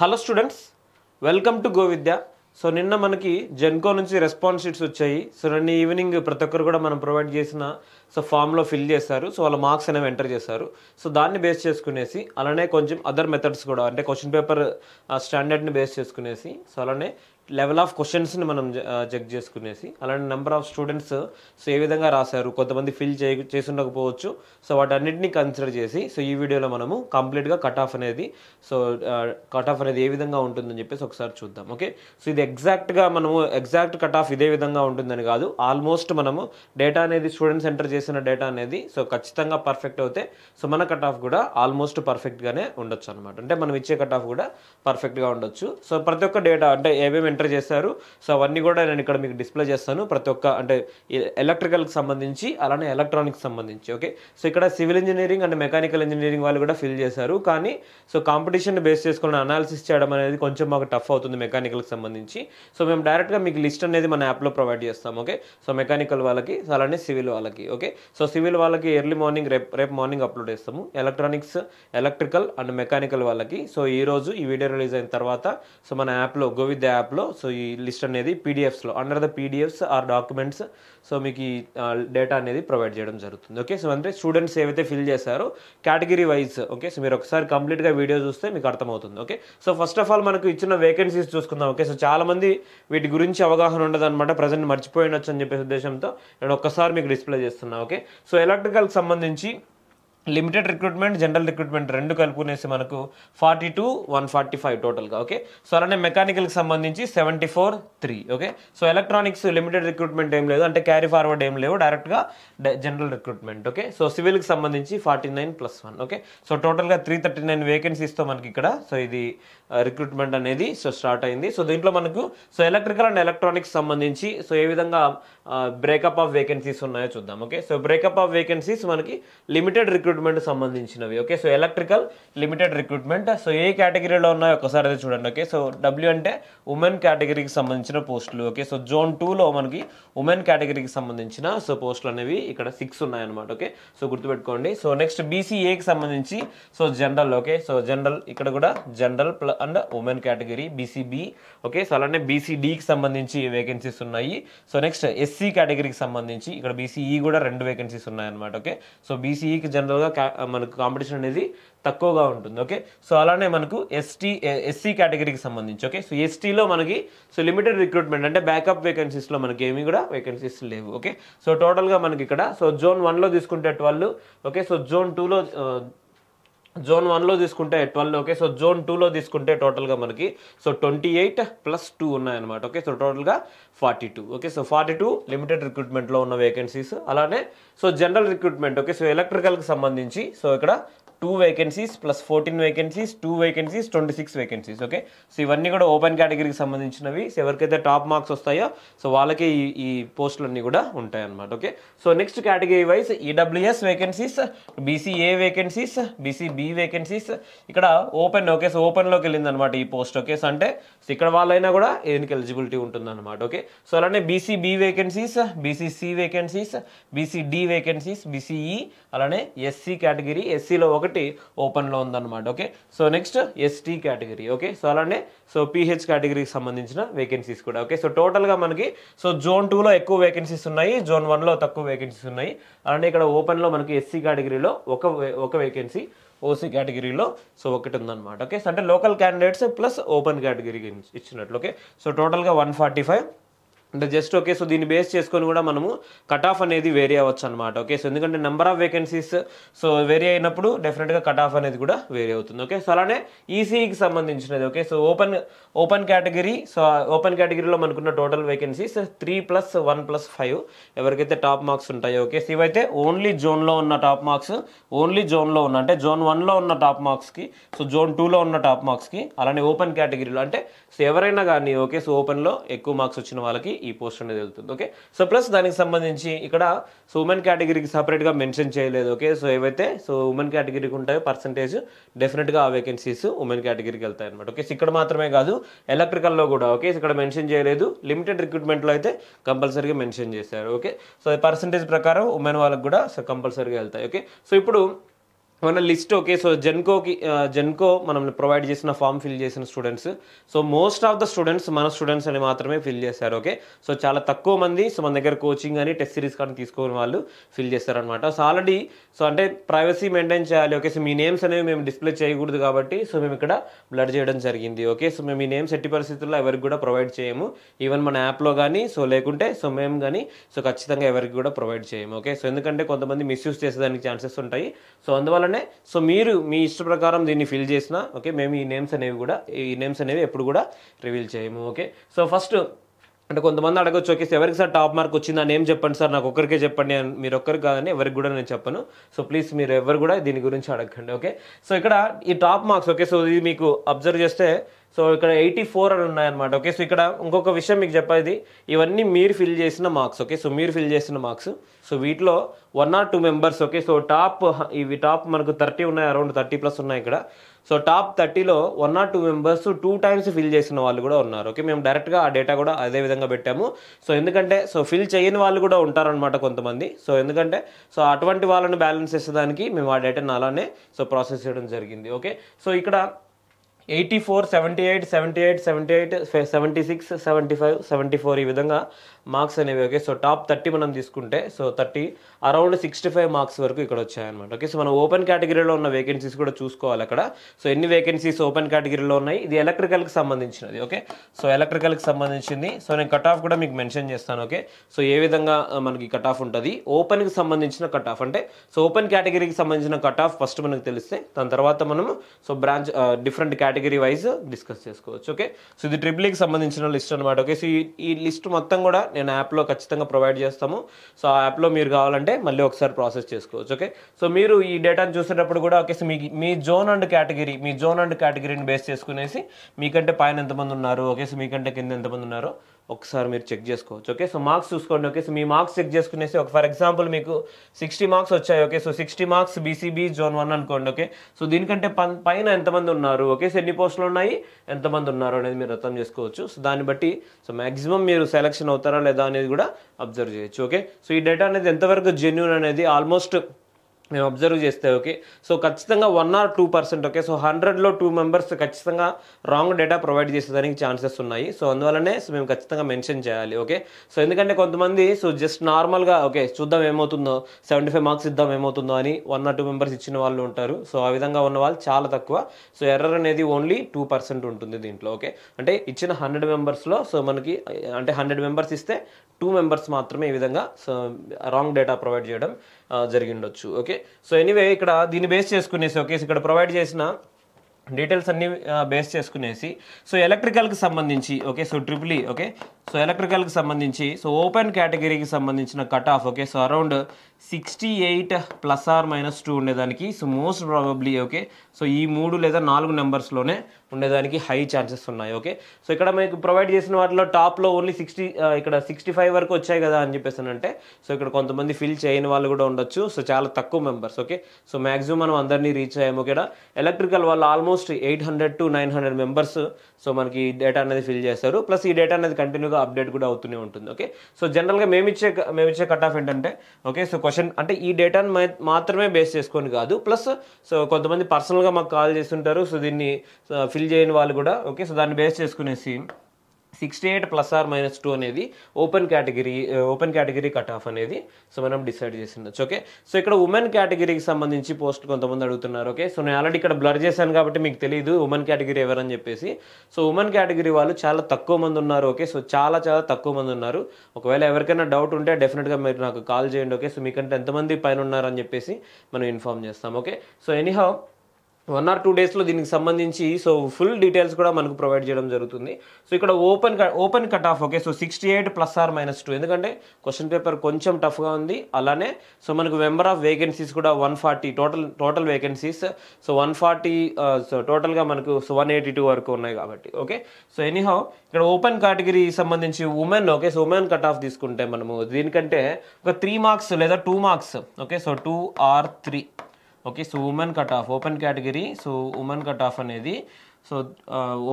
Hello students welcome to go Vidya so నిన్న మనకి జెన్కో నుంచి రెస్పాన్స్ షీట్స్ వచ్చాయి. సో నిన్న ఈవినింగ్ ప్రతి ఒక్కరు కూడా మనం ప్రొవైడ్ చేసిన సో ఫామ్లో ఫిల్ చేశారు. సో వాళ్ళ మార్క్స్ అనేవి ఎంటర్ చేశారు. సో దాన్ని బేస్ చేసుకునేసి అలానే కొంచెం అదర్ మెథడ్స్ కూడా అంటే క్వశ్చన్ పేపర్ స్టాండర్డ్ని బేస్ చేసుకునేసి సో అలానే లెవెల్ ఆఫ్ క్వశ్చన్స్ని మనం చెక్ చేసుకునేసి అలానే నెంబర్ ఆఫ్ స్టూడెంట్స్ సో ఏ విధంగా రాశారు కొంతమంది ఫిల్ చే చేసుండకపోవచ్చు సో వాటన్నిటిని కన్సిడర్ చేసి సో ఈ వీడియోలో మనము కంప్లీట్గా కట్ ఆఫ్ అనేది సో కట్ ఆఫ్ అనేది ఏ విధంగా ఉంటుందని చెప్పేసి ఒకసారి చూద్దాం ఓకే? సో ఇది ఎగ్జాక్ట్గా మనము ఎగ్జాక్ట్ కట్ ఆఫ్ ఇదే విధంగా ఉంటుందని కాదు ఆల్మోస్ట్ మనము డేటా అనేది స్టూడెంట్స్ ఎంటర్ చేసిన డేటా అనేది సో ఖచ్చితంగా పర్ఫెక్ట్ అవుతే సో మన కట్ ఆఫ్ కూడా ఆల్మోస్ట్ పర్ఫెక్ట్గానే ఉండొచ్చు అనమాట అంటే మనం ఇచ్చే కట్ ఆఫ్ కూడా పర్ఫెక్ట్గా ఉండొచ్చు. సో ప్రతి ఒక్క డేటా అంటే ఏమేమి ఎంటర్ చేశారు. సో అవన్నీ కూడా నేను ఇక్కడ మీకు డిస్ప్లే చేస్తాను. ప్రతి ఒక్క అంటే ఎలక్ట్రికల్కి సంబంధించి అలానే ఎలక్ట్రానిక్స్ సంబంధించి ఓకే? సో ఇక్కడ civil engineering and mechanical engineering వాళ్ళు కూడా ఫిల్ చేశారు. కానీ సో కాంపిటీషన్ బేస్ చేసుకుని అనాలిసిస్ చేయడం అనేది కొంచెం మాకు టఫ్ అవుతుంది మెకానికల్కి సంబంధించి. సో మేము డైరెక్ట్గా మీకు లిస్ట్ అనేది మన యాప్లో ప్రొవైడ్ చేస్తాం ఓకే? సో మెకానికల్ వాళ్ళకి అలానే సివిల్ వాళ్ళకి ఓకే? సో సివిల్ వాళ్ళకి ఎర్లీ మార్నింగ్ రేపు రేపు మార్నింగ్ అప్లోడ్ చేస్తాము. ఎలక్ట్రానిక్స్ ఎలక్ట్రికల్ అండ్ మెకానికల్ వాళ్ళకి. సో ఈ రోజు ఈ వీడియో రిలీజ్ అయిన తర్వాత సో మన యాప్లో గోవిద్య యాప్లో సో ఈ లిస్ట్ అనేది పీడిఎఫ్స్లో under the PDFs or documents so మీకు ఈ డేటా అనేది ప్రొవైడ్ చేయడం జరుగుతుంది. ఓకే సో అంటే స్టూడెంట్స్ ఏవైతే ఫిల్ చేశారో కేటగిరీ వైజ్ ఓకే సో మీరు ఒకసారి కంప్లీట్గా వీడియో చూస్తే మీకు అర్థమవుతుంది. Okay so first of all మనకు ఇచ్చిన వేకెన్సీస్ చూసుకుందాం. ఓకే సో చాలామంది వీటి గురించి అవగాహన ఉండదన్నమాట. ప్రజెంట్ మర్చిపోయినొచ్చు అని చెప్పేసి ఉద్దేశంతో నేను ఒక్కసారి మీకు డిస్ప్లే చేస్తున్నా. ఓకే సో ఎలక్ట్రికల్కి సంబంధించి లిమిటెడ్ రిక్రూట్మెంట్ జనరల్ రిక్రూట్మెంట్ రెండు కలుపుకునేసి మనకు forty two one forty five టోటల్గా ఓకే? సో అలానే మెకానికల్కి సంబంధించి seventy four three okay? So electronics limited recruitment ఏం లేదు అంటే క్యారీ ఫార్వర్డ్ ఏం లేవు డైరెక్ట్గా జనరల్ రిక్రూట్మెంట్ ఓకే? సో సివిల్కి సంబంధించి forty nine plus one okay? So టోటల్గా త్రీ థర్టీ నైన్ వేకెన్సీస్తో మనకి ఇక్కడ సో ఇది రిక్రూట్మెంట్ అనేది సో స్టార్ట్ అయింది. సో దీంట్లో మనకు సో ఎలక్ట్రికల్ అండ్ ఎలక్ట్రానిక్స్ సంబంధించి సో ఏ విధంగా బ్రేకప్ ఆఫ్ వేకెన్సీస్ ఉన్నాయో చూద్దాం okay so breakup of vacancies మనకి లిమిటెడ్ రిక్రూట్మెంట్ సంబంధించినవి okay so electrical limited recruitment so ఏ కేటగిరీలో ఉన్నాయో ఒకసారి అయితే చూడండి ఓకే సో డబ్ల్యూ అంటే ఉమెన్ కేటగిరీకి సంబంధించిన పోస్టులు ఓకే సో జోన్ టూలో మనకి ఉమెన్ కేటగిరీకి సంబంధించిన సో పోస్టులు అనేవి ఇక్కడ సిక్స్ ఉన్నాయన్నమాట ఓకే సో గుర్తుపెట్టుకోండి. సో నెక్స్ట్ బీసీఏకి సంబంధించి so general okay so general ఇక్కడ కూడా general and women category BCB okay so అలానే బీసీడీకి సంబంధించి వేకెన్సీస్ ఉన్నాయి. సో నెక్స్ట్ ఎస్ ఎస్సీ కేటగిరీకి సంబంధించి ఇక్కడ బీసీఈ కూడా రెండు వేకెన్సీస్ ఉన్నాయన్నమాట ఓకే సో బీసీఈకి జనరల్గా మనకు కాంపిటీషన్ అనేది తక్కువగా ఉంటుంది ఓకే సో అలానే మనకు ఎస్టీ ఎస్సీ కేటగిరీకి సంబంధించి ఓకే సో ఎస్టీలో మనకి సో లిమిటెడ్ రిక్రూట్మెంట్ అంటే బ్యాకప్ వేకెన్సీస్లో మనకి ఏమీ కూడా వేకెన్సీస్ లేవు ఓకే సో టోటల్గా మనకి ఇక్కడ సో జోన్ వన్లో తీసుకుంటే ట్వెల్వ్ ఓకే సో జోన్ టూలో జోన్ వన్లో తీసుకుంటే ట్వెల్వ్ ఓకే? సో జోన్ టూలో తీసుకుంటే టోటల్గా మనకి so twenty eight plus two ఉన్నాయన్నమాట ఓకే? సో టోటల్గా forty two okay? So forty two limited రిక్రూట్మెంట్లో ఉన్న వేకెన్సీస్ అలానే so general recruitment okay? So ఎలక్ట్రికల్కి సంబంధించి సో ఇక్కడ two vacancies plus fourteen vacancies two vacancies twenty six vacancies okay so ఇవన్నీ కూడా open కేటగిరీకి సంబంధించినవి. సో ఎవరికైతే టాప్ మార్క్స్ వస్తాయో సో వాళ్ళకే ఈ ఈ పోస్టులన్నీ కూడా ఉంటాయన్నమాట okay so next category wise EWS vacancies BCA vacancies BCB vacancies ఇక్కడ ఓపెన్ ఓకే సో ఓపెన్లోకి వెళ్ళింది అనమాట ఈ పోస్ట్ ఓకే సో అంటే సో ఇక్కడ వాళ్ళైనా కూడా దీనికి ఎలిజిబిలిటీ ఉంటుంది అనమాట ఓకే సో అలానే BCB vacancies BCC vacancies BCD vacancies BCE అలానే ఎస్సీ కేటగిరీ ఎస్సీలో ఒకటి ఓపెన్లో ఉందన్నమాట okay? So next ST category okay? So అలానే సో పీహెచ్ కేటగిరీకి సంబంధించిన వేకెన్సీస్ కూడా ఓకే? సో టోటల్గా మనకి సో జోన్ టూలో ఎక్కువ వేకెన్సీస్ ఉన్నాయి జోన్ వన్లో తక్కువ వేకెన్సీస్ ఉన్నాయి. అలానే ఇక్కడ ఓపెన్లో మనకి ఎస్సీ కేటగిరీలో ఒక ఒక వేకెన్సీ ఓసీ కేటగిరీలో సో ఒకటి ఉందన్నమాట ఓకే? సో అంటే local candidates plus open category ఇచ్చినట్లు ఓకే? సో టోటల్గా వన్ ఫార్టీ ఫైవ్ అంటే జస్ట్ ఓకే సో దీన్ని బేస్ చేసుకొని కూడా మనము కట్ ఆఫ్ అనేది వేరీ అవ్వచ్చు అనమాట ఓకే సో ఎందుకంటే number of vacancies so vary అయినప్పుడు డెఫినెట్గా కట్ ఆఫ్ అనేది కూడా వేరీ అవుతుంది. ఓకే సో అలానే ఈసీఈకి సంబంధించినది. Okay so open open category so open కేటగిరీలో మనకున్న total vacancies three plus one plus five ఎవరికైతే టాప్ మార్క్స్ ఉంటాయో ఓకే సో ఇవైతే ఓన్లీ జోన్లో ఉన్న టాప్ మార్క్స్ ఓన్లీ జోన్లో ఉన్న అంటే జోన్ వన్లో ఉన్న టాప్ మార్క్స్కి సో జోన్ టూలో ఉన్న టాప్ మార్క్స్కి అలానే ఓపెన్ కేటగిరీలో అంటే సో ఎవరైనా కానీ ఓకే సో ఓపెన్లో ఎక్కువ మార్క్స్ వచ్చిన వాళ్ళకి ఈ పోస్ట్ అనేది వెళ్తుంది ఓకే సో ప్లస్ దానికి సంబంధించి ఇక్కడ సో ఉమెన్ కేటగిరీకి సపరేట్గా మెన్షన్ చేయలేదు ఓకే సో ఏవైతే సో ఉమెన్ కేటగిరీకి ఉంటాయో పర్సంటేజ్ డెఫినెట్గా ఆ వేకెన్సీస్ ఉమెన్ కేటగిరీకి వెళ్తాయి అనమాట ఓకే ఇక్కడ మాత్రమే కాదు ఎలక్ట్రికల్లో కూడా ఓకే ఇక్కడ మెన్షన్ చేయలేదు లిమిటెడ్ రిక్రూట్మెంట్లో అయితే కంపల్సరీగా మెన్షన్ చేశారు ఓకే సో పర్సంటేజ్ ప్రకారం ఉమెన్ వాళ్ళకి కూడా సో కంపల్సరీగా వెళ్తాయి ఓకే సో ఇప్పుడు మన లిస్ట్ ఓకే సో జెన్కోకి జెన్కో మనం ప్రొవైడ్ చేసిన ఫామ్ ఫిల్ చేసిన students so most of the students మన స్టూడెంట్స్ అని మాత్రమే ఫిల్ చేశారు ఓకే? సో చాలా తక్కువ మంది సో మన దగ్గర కోచింగ్ కానీ టెస్ట్ సిరీస్ కానీ తీసుకోని వాళ్ళు ఫిల్ చేస్తారనమాట సో ఆల్రెడీ సో అంటే ప్రైవసీ మెయింటైన్ చేయాలి ఓకే? సో మీ నేమ్స్ అనేవి మేము డిస్ప్లే చేయకూడదు కాబట్టి సో మేము ఇక్కడ బ్లడ్ చేయడం జరిగింది ఓకే? సో మేము ఈ నేమ్స్ ఎట్టి పరిస్థితుల్లో ఎవరికి కూడా ప్రొవైడ్ చేయము. ఈవెన్ మన యాప్లో కానీ సో లేకుంటే సో మేము కానీ సో ఖచ్చితంగా ఎవరికి కూడా ప్రొవైడ్ చేయము ఓకే? సో ఎందుకంటే కొంతమంది మిస్యూజ్ చేసేదానికి ఛాన్సెస్ ఉంటాయి. సో అందువల్ల అందువల్లనే సో మీరు మీ ఇష్ట ప్రకారం దీన్ని ఫిల్ చేసిన ఓకే మేము ఈ నేమ్స్ అనేవి కూడా ఈ నేమ్స్ అనేవి ఎప్పుడు కూడా రివీల్ చేయము ఓకే. సో ఫస్ట్ అంటే కొంతమంది అడగొచ్చు ఓకే ఎవరికి సార్ టాప్ మార్క్ వచ్చింది ఆ నేమ్ చెప్పండి సార్ నాకు ఒక్కరికే చెప్పండి అని మీరు ఒక్కరికి కాదని ఎవరికి కూడా నేను చెప్పను. సో ప్లీజ్ మీరు ఎవరు కూడా దీని గురించి అడగండి ఓకే. సో ఇక్కడ ఈ టాప్ మార్క్స్ ఓకే సో ఇది మీకు అబ్జర్వ్ చేస్తే సో ఇక్కడ ఎయిటీ ఫోర్ అని ఉన్నాయన్నమాట. ఓకే సో ఇక్కడ ఇంకొక విషయం మీకు చెప్పేది ఇవన్నీ మీరు ఫిల్ చేసిన మార్క్స్ ఓకే సో మీరు ఫిల్ చేసిన మార్క్స్ సో వీటిలో one or two members okay so top ఇవి టాప్ మనకు థర్టీ ఉన్నాయి అరౌండ్ థర్టీ ప్లస్ ఉన్నాయి ఇక్కడ. So top థర్టీలో one or two members two times fill చేసిన వాళ్ళు కూడా ఉన్నారు ఓకే మేము డైరెక్ట్గా ఆ డేటా కూడా అదే విధంగా పెట్టాము. సో ఎందుకంటే సో ఫిల్ చేయని వాళ్ళు కూడా ఉంటారనమాట కొంతమంది. సో ఎందుకంటే సో అటువంటి వాళ్ళని బ్యాలెన్స్ చేసేదానికి మేము ఆ డేటాను అలానే సో ప్రాసెస్ చేయడం జరిగింది ఓకే సో ఇక్కడ eighty four seventy eight seventy eight seventy eight seventy six seventy five seventy four ఈ విధంగా మార్క్స్ అనేవి ఓకే సో టాప్ థర్టీ మనం తీసుకుంటే so thirty around sixty five marks వరకు ఇక్కడ వచ్చాయన్నమాట ఓకే సో మనం ఓపెన్ కేటగిరీలో ఉన్న వేకెన్సీస్ కూడా చూసుకోవాలి అక్కడ. సో ఎన్ని వేకెన్సీస్ ఓపెన్ కేటగిరీలో ఉన్నాయి? ఇది ఎలక్ట్రికల్కి సంబంధించినది ఓకే సో ఎలక్ట్రికల్కి సంబంధించింది. సో నేను కట్ ఆఫ్ కూడా మీకు మెన్షన్ చేస్తాను ఓకే సో ఏ విధంగా uh, మనకి కట్ ఆఫ్ ఉంటుంది ఓపెన్కి సంబంధించిన కట్ ఆఫ్ అంటే సో ఓపెన్ కేటగిరీకి సంబంధించిన కట్ ఆఫ్ ఫస్ట్ మనకు తెలిస్తే దాని తర్వాత మనము so branch different category wise discuss చేసుకోవచ్చు ఓకే సో ఇది ట్రిపుల్కి e సంబంధించిన లిస్ట్ అనమాట ఓకే సో ఈ లిస్ట్ మొత్తం కూడా నేను యాప్లో ఖచ్చితంగా ప్రొవైడ్ చేస్తాము. సో ఆ యాప్లో మీరు కావాలంటే మళ్ళీ ఒకసారి ప్రాసెస్ చేసుకోవచ్చు ఓకే? సో మీరు ఈ డేటాను చూసేటప్పుడు కూడా ఓకే మీ మీ జోన్ అండ్ కేటగిరీ మీ జోన్ అండ్ కేటగిరీని బేస్ చేసుకునేసి మీకంటే పైన ఎంతమంది ఉన్నారు ఓకే మీకంటే కింద ఎంతమంది ఉన్నారో ఒకసారి మీరు చెక్ చేసుకోవచ్చు. ఓకే సో మార్క్స్ చూసుకోండి. ఓకే సో మీ మార్క్స్ చెక్ చేసుకునేసి ఒక ఫర్ ఎగ్జాంపుల్ మీకు సిక్స్టీ మార్క్స్ వచ్చాయి. Okay so sixty marks BCB zone one అనుకోండి. ఓకే సో దీనికంటే పన్- పైన ఎంతమంది ఉన్నారు? ఓకే సో ఎన్ని పోస్టులు ఉన్నాయి? ఎంతమంది ఉన్నారు అనేది మీరు అర్థం చేసుకోవచ్చు. సో దాన్ని బట్టి సో మాక్సిమం మీరు సెలెక్షన్ అవుతారా లేదా అనేది కూడా అబ్జర్వ్ చేయొచ్చు. ఓకే సో ఈ డేటా అనేది ఎంతవరకు జెన్యున్ అనేది ఆల్మోస్ట్ మేము అబ్జర్వ్ చేస్తే ఓకే సో ఖచ్చితంగా one or two percent okay so హండ్రెడ్లో టూ మెంబర్స్ ఖచ్చితంగా రాంగ్ డేటా ప్రొవైడ్ చేసేదానికి ఛాన్సెస్ ఉన్నాయి. సో అందువల్లనే సో మేము ఖచ్చితంగా మెన్షన్ చేయాలి ఓకే సో ఎందుకంటే కొంతమంది సో జస్ట్ నార్మల్గా ఓకే చూద్దాం ఏమవుతుందో సెవెంటీ ఫైవ్ మార్క్స్ ఇద్దాం ఏమవుతుందో అని వన్ ఆర్ టూ మెంబర్స్ ఇచ్చిన వాళ్ళు ఉంటారు. సో ఆ విధంగా ఉన్న వాళ్ళు చాలా తక్కువ. సో ఎర్రర్ అనేది ఓన్లీ టూ పర్సెంట్ ఉంటుంది దీంట్లో ఓకే అంటే ఇచ్చిన హండ్రెడ్ మెంబర్స్లో సో మనకి అంటే హండ్రెడ్ మెంబర్స్ ఇస్తే టూ మెంబర్స్ మాత్రమే ఈ విధంగా సో రాంగ్ డేటా ప్రొవైడ్ చేయడం జరిగిండొచ్చు ఓకే సో ఎనీవే ఇక్కడ దీన్ని బేస్ చేసుకునేసి ఓకే ఇక్కడ ప్రొవైడ్ చేసిన డీటెయిల్స్ అన్ని బేస్ చేసుకునేసి సో ఎలక్ట్రికల్కి సంబంధించి okay so triple okay so ఎలక్ట్రికల్కి సంబంధించి సో ఓపెన్ కేటగిరీకి సంబంధించిన cut off okay so around sixty eight plus or minus two ఉండేదానికి. So most probably okay so ఈ మూడు లేదా నాలుగు నెంబర్స్లోనే ఉండేదానికి హై ఛాన్సెస్ ఉన్నాయి ఓకే సో ఇక్కడ మీకు ప్రొవైడ్ చేసిన వాటిలో టాప్లో ఓన్లీ సిక్స్టీ ఇక్కడ సిక్స్టీ ఫైవ్ వరకు వచ్చాయి కదా అని చెప్పేసి అంటే సో ఇక్కడ కొంతమంది ఫిల్ చేయని వాళ్ళు కూడా ఉండొచ్చు. సో చాలా తక్కువ మెంబర్స్ ఓకే సో మాక్సిమం మనం అందరినీ రీచ్ అయ్యాము ఇక్కడ ఎలక్ట్రికల్ వాళ్ళు almost eight hundred to nine hundred members so మనకి డేటా అనేది ఫిల్ చేస్తారు ప్లస్ ఈ డేటా అనేది కంటిన్యూగా అప్డేట్ కూడా అవుతూనే ఉంటుంది ఓకే సో జనరల్గా మేము ఇచ్చే మేము ఇచ్చే కట్ ఆఫ్ ఏంటంటే ఓకే సో క్వశ్చన్ అంటే ఈ డేటాను మాత్రమే బేస్ చేసుకొని కాదు. ప్లస్ సో కొంతమంది పర్సనల్గా మాకు కాల్ చేస్తుంటారు. సో దీన్ని ఫిల్ చేయని వాళ్ళు కూడా ఓకే సో దాన్ని బేస్ చేసుకునేసి sixty eight plus or minus two అనేది open category open category cut off అనేది సో మనం డిసైడ్ చేసిండొచ్చు ఓకే? సో ఇక్కడ ఉమెన్ కేటగిరీకి సంబంధించి పోస్ట్ కొంతమంది అడుగుతున్నారు ఓకే? సో నేను ఆల్రెడీ ఇక్కడ బ్లర్ చేశాను కాబట్టి మీకు తెలియదు ఉమెన్ కేటగిరీ ఎవరని చెప్పేసి. సో ఉమెన్ కేటగిరీ వాళ్ళు చాలా తక్కువ మంది ఉన్నారు ఓకే? సో చాలా చాలా తక్కువ మంది ఉన్నారు. ఒకవేళ ఎవరికైనా డౌట్ ఉంటే డెఫినెట్గా మీరు నాకు కాల్ చేయండి ఓకే? సో మీకంటే ఎంతమంది పైన ఉన్నారని చెప్పేసి మనం ఇన్ఫామ్ చేస్తాం okay? So anyhow one or two డేస్లో దీనికి సంబంధించి సో ఫుల్ డీటెయిల్స్ కూడా మనకు ప్రొవైడ్ చేయడం జరుగుతుంది. సో ఇక్కడ open open cut off okay? So sixty eight plus or minus two. ఎందుకంటే క్వశ్చన్ పేపర్ కొంచెం టఫ్గా ఉంది అలానే సో మనకు మెంబర్ ఆఫ్ వేకెన్సీస్ కూడా one forty total total vacancies. So one forty so టోటల్గా మనకు సో వన్ ఎయిటీ టూ వరకు ఉన్నాయి కాబట్టి ఓకే? సో ఎనీహౌ ఇక్కడ ఓపెన్ కేటగిరీ సంబంధించి women okay? So women cut off తీసుకుంటే మనము దీనికంటే ఒక త్రీ మార్క్స్ లేదా two marks okay? So two or three. Okay so women cut off open category so women cut off అనేది so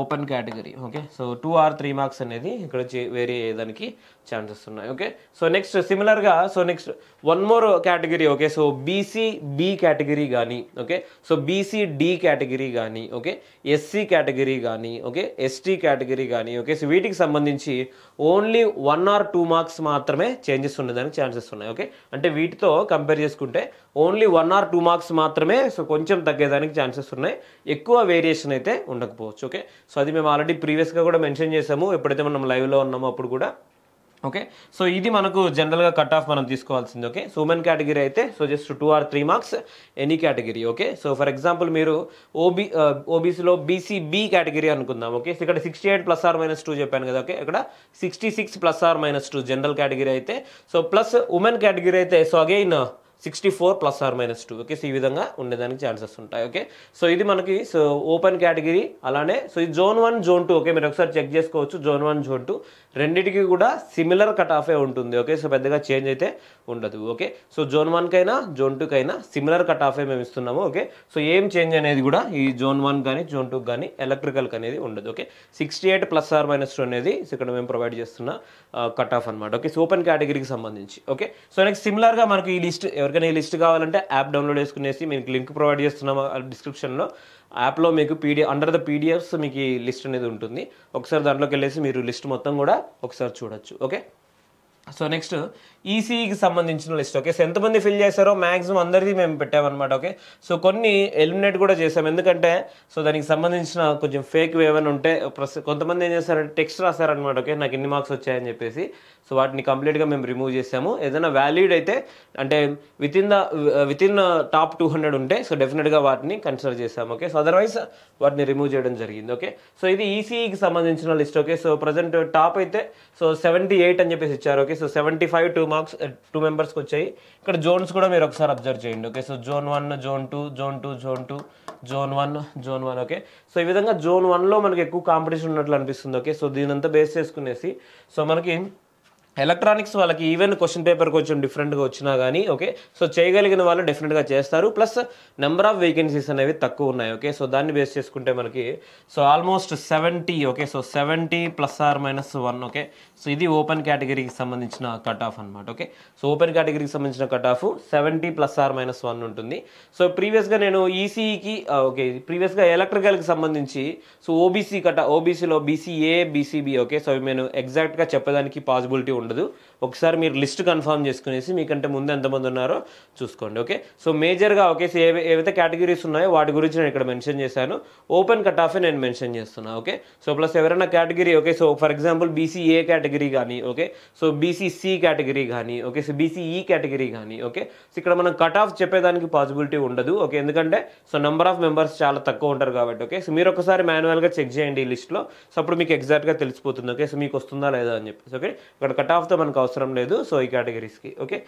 open category okay so two or three marks అనేది ఇక్కడ వేరే దానికి ఛాన్సెస్ ఉన్నాయి ఓకే సో నెక్స్ట్ సిమిలర్గా so next one more category okay so BC B category కానీ okay so BC D category కానీ okay SC category కానీ okay ST category కానీ ఓకే సో వీటికి సంబంధించి only one or two marks మాత్రమే changes ఉండేదానికి chances ఉన్నాయి ఓకే అంటే వీటితో కంపేర్ చేసుకుంటే only one or two marks మాత్రమే సో కొంచెం తగ్గేదానికి ఛాన్సెస్ ఉన్నాయి. ఎక్కువ వేరియేషన్ అయితే ఉండదు. ఉండకపోవచ్చు ఓకే సో అది మేము ఆల్రెడీ ప్రీవియస్గా కూడా మెన్షన్ చేసాము ఎప్పుడైతే మనం లైవ్లో ఉన్నామో అప్పుడు కూడా ఓకే సో ఇది మనకు జనరల్గా కట్ ఆఫ్ మనం తీసుకోవాల్సింది ఓకే సో ఉమెన్ కేటగిరీ అయితే so just two or three marks any category okay so for example మీరు ఓబీ ఓబీసీలో బీసీ బి కేటగిరీ అనుకుందాం ఓకే ఇక్కడ sixty eight plus or minus two చెప్పాను కదా ఓకే ఇక్కడ sixty six plus or minus two general category అయితే so plus women category అయితే so again sixty four plus or minus two okay so ఈ విధంగా ఉండేదానికి ఛాన్సెస్ ఉంటాయి. ఓకే సో ఇది మనకి సో ఓపెన్ కేటగిరీ అలానే సో ఈ zone one zone two okay మీరు ఒకసారి చెక్ చేసుకోవచ్చు. జోన్ వన్ జోన్ టూ రెండింటికి కూడా సిమిలర్ కట్ ఆఫే ఉంటుంది. ఓకే సో పెద్దగా చేంజ్ అయితే ఉండదు ఓకే? సో జోన్ వన్కైనా జోన్ టూకైనా సిమిలర్ కట్ ఆఫే మేము ఇస్తున్నాము ఓకే? సో ఏం చేంజ్ అనేది కూడా ఈ జోన్ వన్ కానీ జోన్ టూ కానీ ఎలక్ట్రికల్కి అనేది ఉండదు okay? Sixty eight plus or minus two అనేది ఇక్కడ మేము ప్రొవైడ్ చేస్తున్న కట్ ఆఫ్ అనమాట ఓకే? సో ఓపెన్ కేటగిరీకి సంబంధించి ఓకే? సో నెక్స్ట్ సిమిలర్గా మనకి ఈ లిస్ట్ ఎవరికైనా ఈ లిస్ట్ కావాలంటే యాప్ డౌన్లోడ్ చేసుకునేసి మీకు లింక్ ప్రొవైడ్ చేస్తున్నాము డిస్క్రిప్షన్లో యాప్లో మీకు పీడి అండర్ ద పీడిఎఫ్స్ మీకు ఈ లిస్ట్ అనేది ఉంటుంది. ఒకసారి దాంట్లోకి వెళ్ళేసి మీరు లిస్ట్ మొత్తం కూడా ఒకసారి చూడొచ్చు ఓకే? సో నెక్స్ట్ ఈసీఈకి సంబంధించిన లిస్ట్ ఓకే? సో ఎంతమంది ఫిల్ చేశారో మ్యాక్సిమం అందరిది మేము పెట్టామన్నమాట ఓకే? సో కొన్ని ఎలిమినేట్ కూడా చేసాం ఎందుకంటే సో దానికి సంబంధించిన కొంచెం ఫేక్ ఏమైనా ఉంటే కొంతమంది ఏం చేస్తారంటే టెక్స్ట్ రాశారనమాట ఓకే? నాకు ఇన్ని మార్క్స్ వచ్చాయని చెప్పేసి. సో వాటిని కంప్లీట్గా మేము రిమూవ్ చేసాము ఏదైనా వ్యాలిడ్ అయితే అంటే within the within top two hundred ఉంటే సో డెఫినెట్గా వాటిని కన్సిడర్ చేసాము ఓకే? సో అదర్వైజ్ వాటిని రిమూవ్ చేయడం జరిగింది ఓకే? సో ఇది ఈసీఈకి సంబంధించిన list okay? So present top అయితే సో సెవెంటీ ఎయిట్ అని చెప్పేసి ఇచ్చారు okay? So seventy five two marks two మెంబర్స్కి వచ్చాయి. ఇక్కడ జోన్స్ కూడా మీరు ఒకసారి అబ్జర్వ్ చేయండి. Okay so zone one zone two zone two zone two zone one zone one okay so ఈ విధంగా జోన్ వన్లో మనకి ఎక్కువ కాంపిటీషన్ ఉన్నట్లు అనిపిస్తుంది. ఓకే సో దీనంతా బేస్ చేసుకునేసి సో మనకి ఎలక్ట్రానిక్స్ వాళ్ళకి ఈవెన్ క్వశ్చన్ పేపర్ కొంచెం డిఫరెంట్గా వచ్చినా కానీ ఓకే సో చేయగలిగిన వాళ్ళు డెఫినెట్గా చేస్తారు. ప్లస్ నెంబర్ ఆఫ్ వేకెన్సీస్ అనేవి తక్కువ ఉన్నాయి ఓకే సో దాన్ని బేస్ చేసుకుంటే మనకి so almost seventy okay so seventy plus or minus one okay so ఇది ఓపెన్ కేటగిరీకి సంబంధించిన కట్ ఆఫ్ అనమాట ఓకే సో ఓపెన్ కేటగిరీకి సంబంధించిన cut off seventy plus or minus one ఉంటుంది సో ప్రీవియస్గా నేను ఈసీఈకి ఓకే ప్రీవియస్గా ఎలక్ట్రికల్కి సంబంధించి సో ఓబీసీ కట్ ఓబీసీలో బీసీఏ బీసీబీ ఓకే సో నేను ఎగ్జాక్ట్గా చెప్పడానికి పాసిబిలిటీ ఉండదు ఒకసారి మీరు లిస్ట్ కన్ఫర్మ్ చేసుకునేసి మీకంటే ముందు ఎంతమంది ఉన్నారో చూసుకోండి ఓకే? సో మేజర్గా ఒకేసి ఏ ఏవైతే కేటగిరీస్ ఉన్నాయో వాటి గురించి నేను ఇక్కడ మెన్షన్ చేశాను. ఓపెన్ కట్ ఆఫే నేను మెన్షన్ చేస్తున్నా ఓకే? సో ప్లస్ ఎవరైనా category okay? So for example BCA category కానీ ఓకే? సో బీసీసీ కేటగిరీ కానీ ఓకే? సో బీసీఈ కేటగిరీ కానీ ఓకే? సో ఇక్కడ మనం కట్ ఆఫ్ చెప్పేదానికి పాసిబిలిటీ ఉండదు ఓకే? ఎందుకంటే సో నెంబర్ ఆఫ్ మెంబర్స్ చాలా తక్కువ ఉంటారు కాబట్టి ఓకే? సో మీరు ఒకసారి మాన్యువల్గా చెక్ చేయండి ఈ లిస్ట్లో. సో అప్పుడు మీకు ఎగ్జాక్ట్గా తెలిసిపోతుంది ఓకే? సో మీకు వస్తుందా లేదా అని చెప్పేసి ఓకే? ఇక్కడ కట్ ఆఫ్తో మనకు అవసరం లేదు. సో ఈ కేటగిరీస్కి. ఓకే?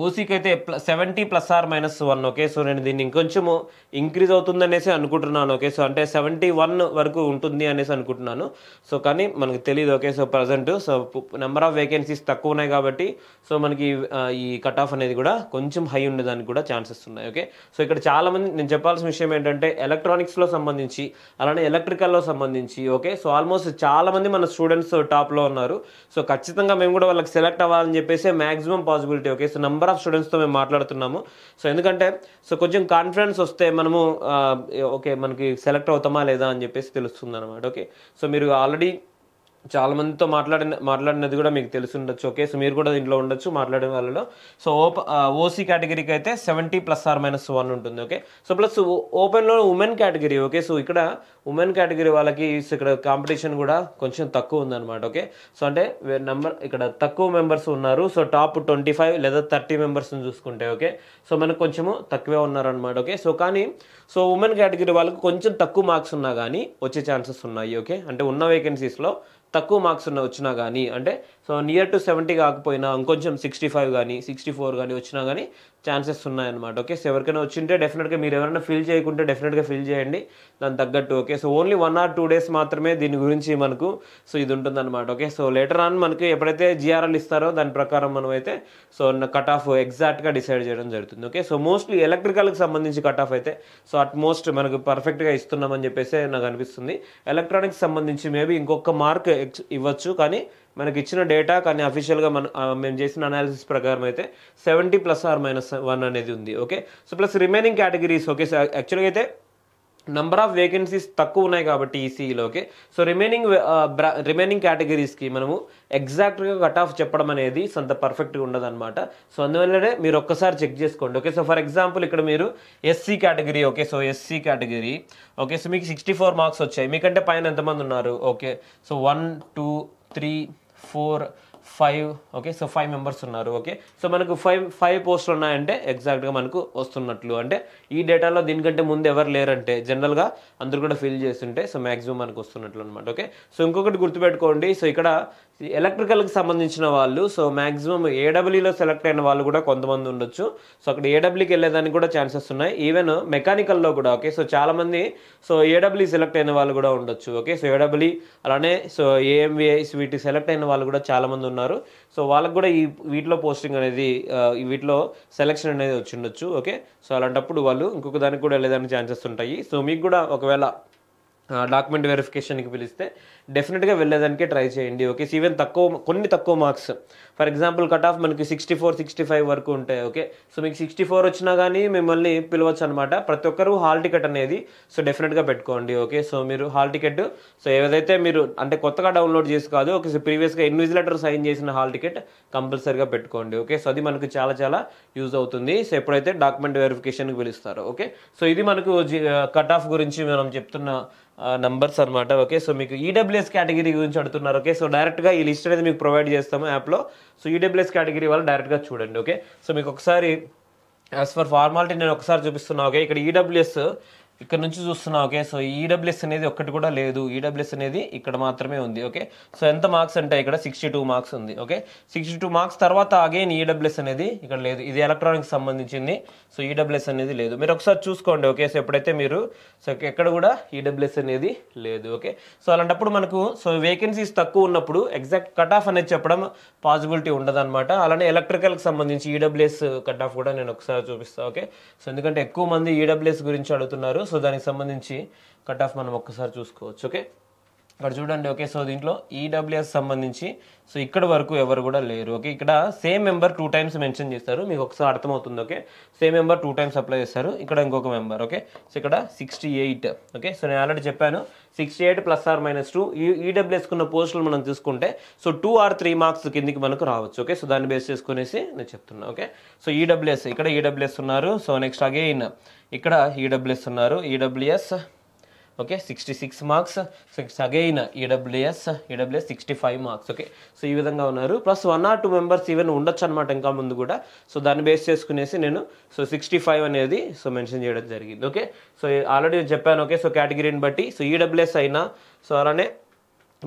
ఓసీకి అయితే seventy plus or minus one okay so నేను దీన్ని ఇంకొంచెము ఇంక్రీజ్ అవుతుందనేసి అనుకుంటున్నాను. ఓకే సో అంటే సెవెంటీ వన్ వరకు ఉంటుంది అనేసి అనుకుంటున్నాను. సో కానీ మనకి తెలియదు okay so present so number of vacancies తక్కువ ఉన్నాయి కాబట్టి సో మనకి ఈ కట్ ఆఫ్ అనేది కూడా కొంచెం హై ఉండేదానికి కూడా ఛాన్సెస్ ఉన్నాయి. ఓకే సో ఇక్కడ చాలా మంది నేను చెప్పాల్సిన విషయం ఏంటంటే ఎలక్ట్రానిక్స్లో సంబంధించి అలానే ఎలక్ట్రికల్లో సంబంధించి ఓకే సో ఆల్మోస్ట్ చాలామంది మన స్టూడెంట్స్ టాప్లో ఉన్నారు. సో ఖచ్చితంగా మేము కూడా వాళ్ళకి సెలెక్ట్ అవ్వాలని చెప్పేసి maximum possibility okay so number of స్టూడెంట్స్తో మేము మాట్లాడుతున్నాము. సో ఎందుకంటే సో కొంచెం కాన్ఫిడెన్స్ వస్తే మనము ఓకే మనకి సెలెక్ట్ అవుతామా లేదా అని చెప్పేసి తెలుస్తుంది అనమాట ఓకే. సో మీరు ఆల్రెడీ చాలా మందితో మాట్లాడిన మాట్లాడినది కూడా మీకు తెలిసి ఉండొచ్చు. ఓకే సో మీరు కూడా దీంట్లో ఉండొచ్చు మాట్లాడే వాళ్ళలో. సో ఓప ఓసీ కేటగిరీకి అయితే seventy plus or minus one ఉంటుంది ఓకే? సో ప్లస్ ఓపెన్లో ఉమెన్ కేటగిరీ ఓకే? సో ఇక్కడ ఉమెన్ కేటగిరీ వాళ్ళకి ఇక్కడ కాంపిటీషన్ కూడా కొంచెం తక్కువ ఉందన్నమాట ఓకే? సో అంటే నెంబర్ ఇక్కడ తక్కువ మెంబర్స్ ఉన్నారు. సో టాప్ ట్వంటీ ఫైవ్ లేదా థర్టీ మెంబర్స్ని చూసుకుంటే ఓకే? సో మనకు కొంచెము తక్కువే ఉన్నారనమాట ఓకే? సో కానీ సో ఉమెన్ కేటగిరీ వాళ్ళకి కొంచెం తక్కువ మార్క్స్ ఉన్నా కానీ వచ్చే ఛాన్సెస్ ఉన్నాయి ఓకే? అంటే ఉన్న వేకెన్సీస్లో తక్కువ మార్క్స్ ఉన్న వచ్చినా కానీ అంటే సో నియర్ టు సెవెంటీ కాకపోయినా ఇంకొంచెం సిక్స్టీ ఫైవ్ కానీ సిక్స్టీ ఫోర్ కానీ వచ్చినా కానీ ఛాన్సెస్ ఉన్నాయన్నమాట. ఓకే సో ఎవరికైనా వచ్చింటే డెఫినెట్గా మీరు ఎవరైనా ఫిల్ చేయకుంటే డెఫినెట్గా ఫిల్ చేయండి. దాని తగ్గట్టు okay so only one or two days మాత్రమే దీని గురించి మనకు సో ఇది ఉంటుందన్నమాట. ఓకే సో లేటర్ ఆన్ మనకి ఎప్పుడైతే జిఆర్ఎల్ ఇస్తారో దాని ప్రకారం మనం అయితే సో కట్ ఆఫ్ ఎగ్జాక్ట్గా డిసైడ్ చేయడం జరుగుతుంది. ఓకే సో మోస్ట్లీ ఎలక్ట్రికల్కి సంబంధించి కట్ ఆఫ్ అయితే సో అట్మోస్ట్ మనకు పర్ఫెక్ట్గా ఇస్తున్నామని చెప్పేసి నాకు అనిపిస్తుంది. ఎలక్ట్రానిక్స్ సంబంధించి మేబీ ఇంకొక మార్క్ ఇవ్వచ్చు. కానీ మనకి ఇచ్చిన డేటా కానీ అఫీషియల్గా మన మేము చేసిన అనాలిసిస్ ప్రకారం అయితే seventy plus or minus one అనేది ఉంది okay so plus remaining categories okay యాక్చువల్గా అయితే నంబర్ ఆఫ్ వేకెన్సీస్ తక్కువ ఉన్నాయి కాబట్టి ఈసీఈలో ఓకే సో రిమైనింగ్ రిమైనింగ్ కేటగిరీస్కి మనము ఎగ్జాక్ట్గా కట్ ఆఫ్ చెప్పడం అనేది సొంత పర్ఫెక్ట్గా ఉండదు అనమాట సో అందువల్లనే మీరు ఒక్కసారి చెక్ చేసుకోండి ఓకే సో ఫర్ ఎగ్జాంపుల్ ఇక్కడ మీరు SC category okay so SC category okay so మీకు సిక్స్టీ ఫోర్ మార్క్స్ వచ్చాయి. మీకంటే పైన ఎంతమంది ఉన్నారు okay so one two three four five okay? So five members ఉన్నారు ఓకే? సో మనకు ఫైవ్ ఫైవ్ పోస్టులు ఉన్నాయంటే ఎగ్జాక్ట్గా మనకు వస్తున్నట్లు. అంటే ఈ డేటాలో దీనికంటే ముందు ఎవరు లేరంటే జనరల్గా అందరూ కూడా ఫిల్ చేస్తుంటే సో మ్యాక్సిమం మనకు వస్తున్నట్లు అనమాట ఓకే? సో ఇంకొకటి గుర్తుపెట్టుకోండి. సో ఇక్కడ ఎలక్ట్రికల్కి సంబంధించిన వాళ్ళు సో మ్యాక్సిమం ఏడబ్ల్యూలో సెలెక్ట్ అయిన వాళ్ళు కూడా కొంతమంది ఉండొచ్చు. సో అక్కడ ఏడబ్ల్యూకి వెళ్ళేదానికి కూడా ఛాన్సెస్ ఉన్నాయి. ఈవెన్ మెకానికల్లో కూడా ఓకే సో చాలామంది సో ఏడబ్ల్యూ సెలెక్ట్ అయిన వాళ్ళు కూడా ఉండొచ్చు ఓకే సో ఏడబ్ల్యూ అలానే సో ఏఎంవిఐస్ వీటి సెలెక్ట్ అయిన వాళ్ళు కూడా చాలామంది ఉన్నారు. సో వాళ్ళకి కూడా ఈ వీటిలో పోస్టింగ్ అనేది వీటిలో సెలెక్షన్ అనేది వచ్చి ఉండొచ్చు ఓకే సో అలాంటప్పుడు వాళ్ళు ఇంకొక దానికి కూడా వెళ్ళేదానికి ఛాన్సెస్ ఉంటాయి. సో మీకు కూడా ఒకవేళ డాక్యుమెంట్ వెరిఫికేషన్కి పిలిస్తే డెఫినెట్గా వెళ్ళేదానికే ట్రై చేయండి ఓకే ఈవెన్ తక్కువ కొన్ని తక్కువ marks for example cut off మనకి సిక్స్టీ ఫోర్ సిక్స్టీ ఫైవ్ వరకు ఉంటాయి ఓకే సో మీకు సిక్స్టీ ఫోర్ వచ్చినా కానీ మిమ్మల్ని పిలవచ్చు అనమాట ప్రతి ఒక్కరు హాల్ టికెట్ అనేది సో డెఫినెట్గా పెట్టుకోండి ఓకే సో మీరు హాల్ టికెట్ సో ఏదైతే మీరు అంటే కొత్తగా డౌన్లోడ్ చేసి కాదు ఓకే సో ప్రీవియస్గా ఇన్విజిలేటర్ సైన్ చేసిన హాల్ టికెట్ కంపల్సరీగా పెట్టుకోండి ఓకే సో అది మనకు చాలా చాలా యూజ్ అవుతుంది. సో ఎప్పుడైతే డాక్యుమెంట్ వెరిఫికేషన్కి పిలుస్తారో ఓకే సో ఇది మనకు కట్ ఆఫ్ గురించి మనం చెప్తున్న నంబర్స్ అన్నమాట. ఓకే సో మీకు ఈడబ్ల్యూఎస్ కేటగిరీ గురించి అడుగుతున్నారు. ఓకే సో డైరెక్ట్గా ఈ లిస్ట్ అనేది మీకు ప్రొవైడ్ చేస్తాము యాప్లో సో ఈడబ్ల్యూఎస్ కేటగిరీ వాళ్ళు డైరెక్ట్గా చూడండి. ఓకే సో మీకు ఒకసారి యాజ్ ఫర్ ఫార్మాలిటీ నేను ఒకసారి చూపిస్తున్నా. ఓకే ఇక్కడ ఈడబ్ల్యూఎస్ ఇక్కడ నుంచి చూస్తున్నా ఓకే సో ఈడబ్ల్యూఎస్ అనేది ఒక్కటి కూడా లేదు. ఈడబ్ల్యూఎస్ అనేది ఇక్కడ మాత్రమే ఉంది ఓకే సో ఎంత మార్క్స్ అంటే ఇక్కడ సిక్స్టీ టూ మార్క్స్ ఉంది ఓకే సిక్స్టీ టూ మార్క్స్ తర్వాత అగైన్ ఈడబ్ల్యూఎస్ అనేది ఇక్కడ లేదు. ఇది ఎలక్ట్రానిక్స్ సంబంధించింది సో ఈడబ్ల్యూఎస్ అనేది లేదు. మీరు ఒకసారి చూసుకోండి ఓకే సో ఎప్పుడైతే మీరు సో ఎక్కడ కూడా ఈడబ్ల్యూఎస్ అనేది లేదు ఓకే సో అలాంటప్పుడు మనకు సో వేకెన్సీస్ తక్కువ ఉన్నప్పుడు ఎగ్జాక్ట్ కట్ ఆఫ్ అనేది చెప్పడం పాసిబిలిటీ ఉండదు అనమాట అలానే ఎలక్ట్రికల్కి సంబంధించి ఈడబ్ల్యూఎస్ కట్ ఆఫ్ కూడా నేను ఒకసారి చూపిస్తాను ఓకే సో ఎందుకంటే ఎక్కువ మంది ఈడబ్ల్యూఎస్ గురించి అడుగుతున్నారు సో దానికి సంబంధించి కట్ ఆఫ్ మనం ఒక్కసారి చూసుకోవచ్చు ఓకే? ఇక్కడ చూడండి ఓకే. సో దీంట్లో ఈడబ్ల్యూఎస్ సంబంధించి సో ఇక్కడ వరకు ఎవరు కూడా లేరు ఓకే. ఇక్కడ same member two times mention చేస్తారు. మీకు ఒకసారి అర్థమవుతుంది okay. Same member two times apply చేస్తారు. ఇక్కడ ఇంకొక మెంబర్ ఓకే. సో ఇక్కడ సిక్స్టీ ఎయిట్ ఓకే. సో నేను ఆల్రెడీ చెప్పాను sixty eight plus or minus two ఈ ఈడబ్ల్యూఎస్కున్న పోస్టులు మనం తీసుకుంటే so two or three marks కిందికి మనకు రావచ్చు ఓకే. సో దాన్ని బేస్ చేసుకునేసి నేను చెప్తున్నా ఓకే. సో ఈడబ్ల్యూఎస్ ఇక్కడ ఈడబ్ల్యూఎస్ ఉన్నారు. సో నెక్స్ట్ అగైన్ ఇక్కడ ఈడబ్ల్యూఎస్ ఉన్నారు. EWS okay sixty six marks six again EWS EWS sixty five marks okay so ఈ విధంగా ఉన్నారు. Plus one or two members even ఉండొచ్చు అనమాట ఇంకా ముందు కూడా. సో దాన్ని బేస్ చేసుకునేసి నేను సో సిక్స్టీ ఫైవ్ అనేది సో మెన్షన్ చేయడం జరిగింది. ఓకే సో ఆల్రెడీ చెప్పాను. ఓకే సో కేటగిరీని బట్టి సో ఈడబ్ల్యూఎస్ అయినా సో అలానే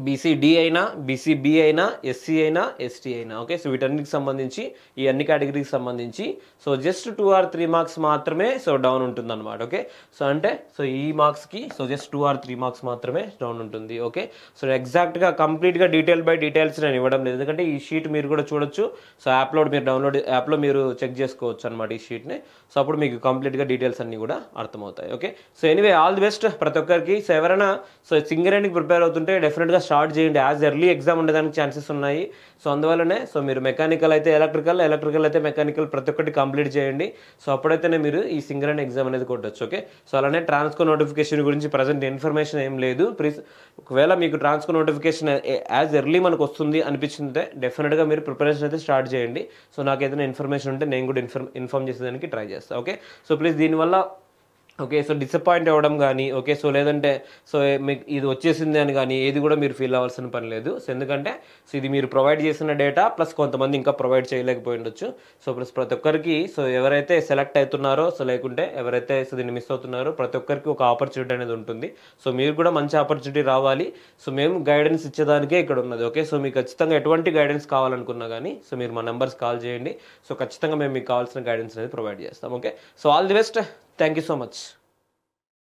బీసీడి అయినా బీసీబీ అయినా ఎస్సీ అయినా ఎస్టీ అయినా ఓకే సో వీటన్నిటికి సంబంధించి ఈ అన్ని కేటగిరీకి సంబంధించి so just two or three marks మాత్రమే సో డౌన్ ఉంటుంది అనమాట ఓకే సో అంటే సో ఈ మార్క్స్కి so just two or three marks మాత్రమే డౌన్ ఉంటుంది ఓకే సో ఎగ్జాక్ట్గా కంప్లీట్గా డీటెయిల్ బై డీటెయిల్స్ నేను ఇవ్వడం లేదు. ఎందుకంటే ఈ షీట్ మీరు కూడా చూడొచ్చు. సో యాప్లో మీరు డౌన్లోడ్ యాప్లో మీరు చెక్ చేసుకోవచ్చు అనమాట ఈ షీట్ని సో అప్పుడు మీకు కంప్లీట్గా డీటెయిల్స్ అన్నీ కూడా అర్థమవుతాయి okay so anyway all the best ప్రతి ఒక్కరికి. సో ఎవరైనా సో సింగరేణికి ప్రిపేర్ అవుతుంటే డెఫినెట్గా స్టార్ట్ చేయండి. యాజ్ ఎర్లీ ఎగ్జామ్ ఉండడానికి ఛాన్సెస్ ఉన్నాయి. సో అందువల్లనే సో మీరు మెకానికల్ అయితే ఎలక్ట్రికల్ ఎలక్ట్రికల్ అయితే మెకానికల్ ప్రతి ఒక్కటి కంప్లీట్ చేయండి. సో అప్పుడైతేనే మీరు ఈ సింగర్ అండ్ ఎగ్జామ్ అనేది కొట్టచ్చు ఓకే సో అలానే ట్రాన్స్కో నోటిఫికేషన్ గురించి ప్రజెంట్ ఇన్ఫర్మేషన్ ఏం లేదు. ప్లీజ్ ఒకవేళ మీకు ట్రాన్స్కో నోటిఫికేషన్ యాజ్ ఎర్లీ మనకు వస్తుంది అనిపించిందంటే డెఫినెట్గా మీరు ప్రిపరేషన్ అయితే స్టార్ట్ చేయండి. సో నాకు ఏదైనా ఇన్ఫర్మేషన్ ఉంటే నేను కూడా ఇన్ఫర్మ్ ఇన్ఫార్మ్ చేసేదానికి ట్రై చేస్తాను ఓకే సో ప్లీజ్ దీనివల్ల ఓకే సో డిసప్పాయింట్ అవ్వడం కానీ ఓకే సో లేదంటే సో మీకు ఇది వచ్చేసింది అని కానీ ఏది కూడా మీరు ఫీల్ అవ్వాల్సిన పని లేదు. సో ఎందుకంటే సో ఇది మీరు ప్రొవైడ్ చేసిన డేటా ప్లస్ కొంతమంది ఇంకా ప్రొవైడ్ చేయలేకపోయి ఉండొచ్చు. సో ప్లస్ ప్రతి ఒక్కరికి సో ఎవరైతే సెలెక్ట్ అవుతున్నారో సో లేకుంటే ఎవరైతే సో దీన్ని మిస్ అవుతున్నారో ప్రతి ఒక్కరికి ఒక ఆపర్చునిటీ అనేది ఉంటుంది. సో మీరు కూడా మంచి ఆపర్చునిటీ రావాలి. సో మేము గైడెన్స్ ఇచ్చేదానికే ఇక్కడ ఉన్నది ఓకే? సో మీకు ఖచ్చితంగా ఎటువంటి గైడెన్స్ కావాలనుకున్నా కానీ సో మీరు మా నెంబర్స్ కాల్ చేయండి. సో ఖచ్చితంగా మేము మీకు కావాల్సిన గైడెన్స్ అనేది ప్రొవైడ్ చేస్తాం okay? So all the best thank you so much